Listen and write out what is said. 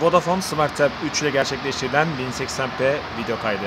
Vodafone Smart Tab 3 ile gerçekleştirilen 1080p video kaydı.